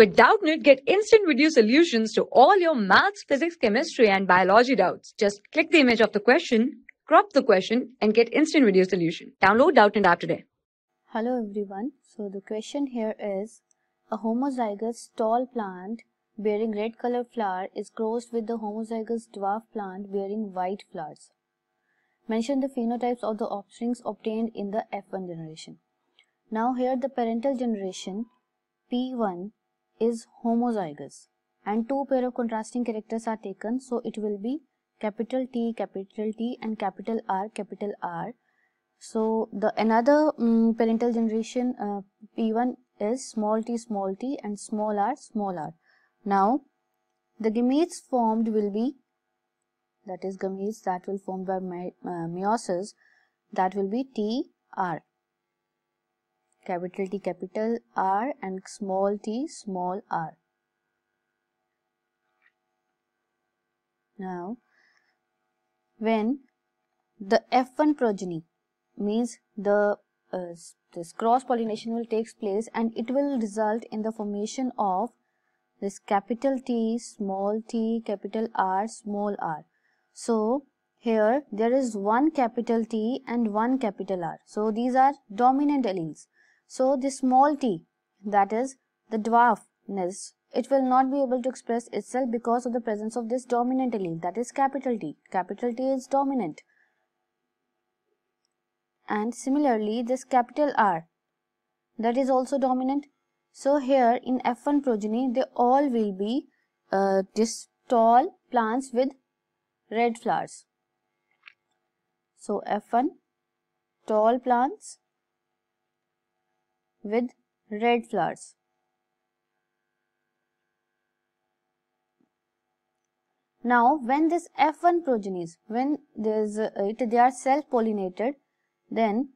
With Doubtnut, get instant video solutions to all your maths, physics, chemistry, and biology doubts. Just click the image of the question, crop the question, and get instant video solution. Download Doubtnut app today. Hello everyone. So the question here is a homozygous tall plant bearing red color flower is crossed with the homozygous dwarf plant bearing white flowers. Mention the phenotypes of the offsprings obtained in the F1 generation. Now here the parental generation P1 is homozygous. And two pair of contrasting characters are taken so it will be capital T capital T and capital R capital R. So the another um, parental generation uh, P1 is small t small t and small r small r. Now the gametes formed will be that is gametes that will formed by uh, meiosis that will be T R capital T capital R and small t small r. Now when the F1 progeny means the uh, this cross pollination will takes place and it will result in the formation of this capital T small t capital R small r. So here there is one capital T and one capital R. So these are dominant alleles so the small t that is the dwarfness it will not be able to express itself because of the presence of this dominant allele that is capital T capital T is dominant and similarly this capital R that is also dominant. So here in F1 progeny they all will be uh, this tall plants with red flowers. So F1 tall plants with red flowers. Now when this F1 progenies, when there is uh, it, they are self-pollinated, then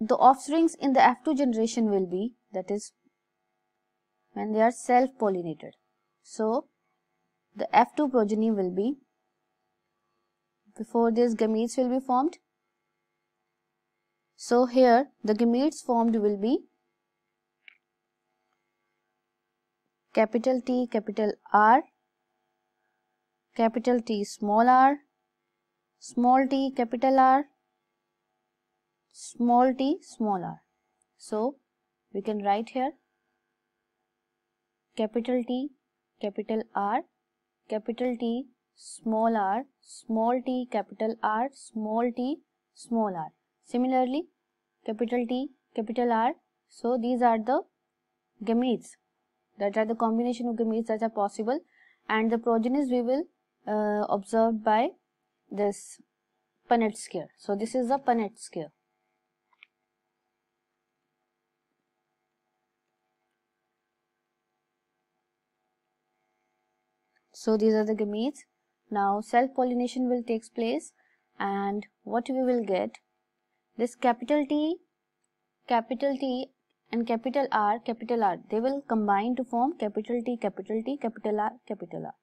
the offsprings in the F2 generation will be that is when they are self-pollinated. So the F2 progeny will be before this gametes will be formed. So here the gametes formed will be capital T capital R capital T small r small t capital R small t small r. So we can write here capital T capital R capital T small r small t capital R small t small r. Similarly capital T capital R. So these are the gametes that are the combination of gametes that are possible and the progenies we will uh, observe by this Punnett scale. So this is the Punnett scale. So these are the gametes. Now self-pollination will takes place and what we will get this capital T, capital T and capital R, capital R, they will combine to form capital T, capital T, capital R, capital R.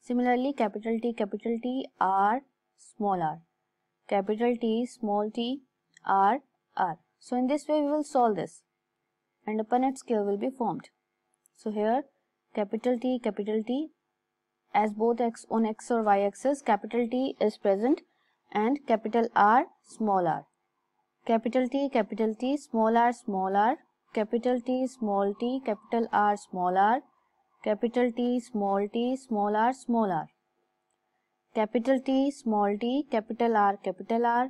Similarly, capital T, capital T, R, small r. Capital T small t r r. So in this way we will solve this. And a Punnett scale will be formed. So here capital T capital T as both x on x or y axis capital T is present and capital R small r capital T capital T small r small r. Capital T small t capital R small r. Capital T small t small r small r. Capital T small t capital R capital R.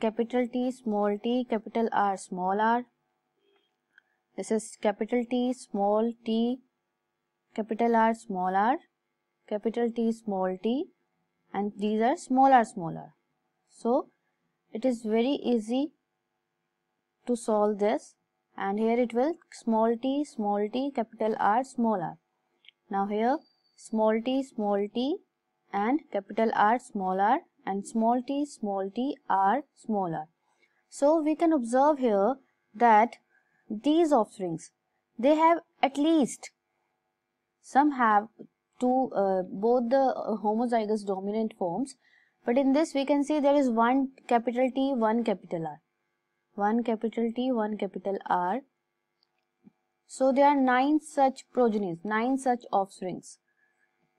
Capital T small t capital R small r. This is capital T small t capital R small r. Capital T small t and these are small r small r. So it is very easy to solve this and here it will small t small t capital R small r now here small t small t and capital R small r and small t small t r small r. So we can observe here that these offsprings they have at least some have two uh, both the homozygous dominant forms but in this we can see there is one capital T one capital R one capital T one capital R So there are nine such progenies, nine such offsprings,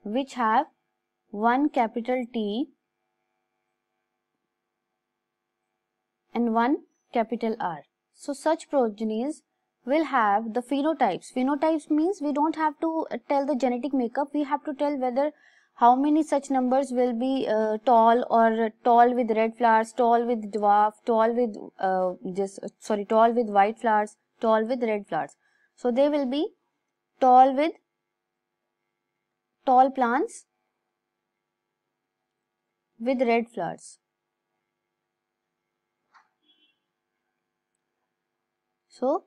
which have one capital T and one capital R. So such progenies will have the phenotypes. Phenotypes means we don't have to tell the genetic makeup. We have to tell whether how many such numbers will be uh, tall or tall with red flowers, tall with dwarf, tall with uh, just sorry, tall with white flowers, tall with red flowers. So they will be tall with tall plants with red flowers. So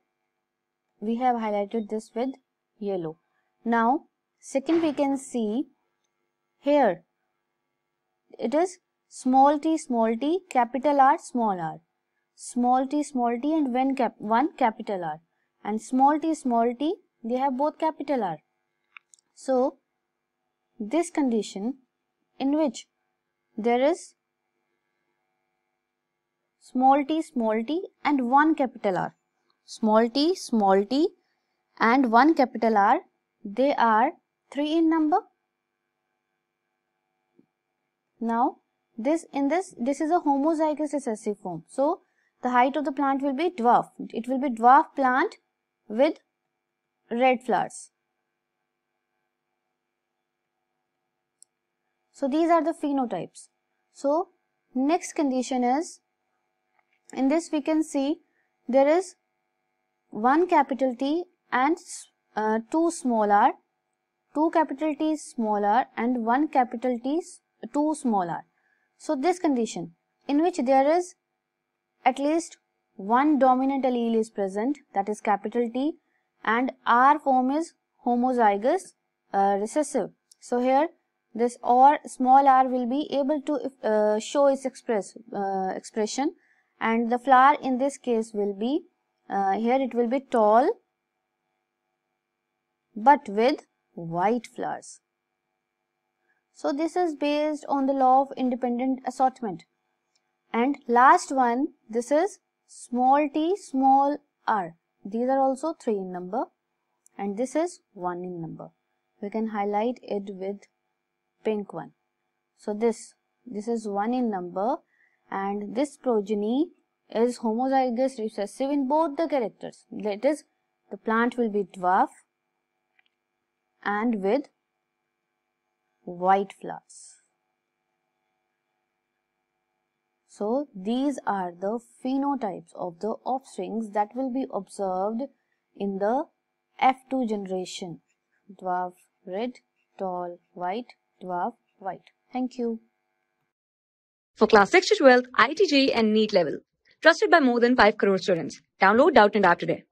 we have highlighted this with yellow. Now second we can see here it is small t small t capital R small r small t small t and one cap one capital R and small t small t they have both capital R. So this condition in which there is small t small t and one capital R small t, small t and one capital R, they are 3 in number. Now, this in this, this is a homozygous recessive form. So, the height of the plant will be dwarf. It will be dwarf plant with red flowers. So, these are the phenotypes. So, next condition is, in this we can see there is one capital T and uh, two small r, two capital T small r and one capital T two small r. So this condition in which there is at least one dominant allele is present that is capital T and R form is homozygous uh, recessive. So here this or small r will be able to uh, show its express uh, expression and the flower in this case will be uh, here it will be tall but with white flowers. So this is based on the law of independent assortment. And last one, this is small t, small r. These are also 3 in number and this is 1 in number. We can highlight it with pink one. So this, this is 1 in number and this progeny is homozygous recessive in both the characters. That is, the plant will be dwarf and with white flowers. So, these are the phenotypes of the offsprings that will be observed in the F2 generation. Dwarf red, tall white, dwarf white. Thank you. For class 6 to 12, IIT JEE and NEET level. Trusted by more than 5 crore students. Download Doubtnut App today.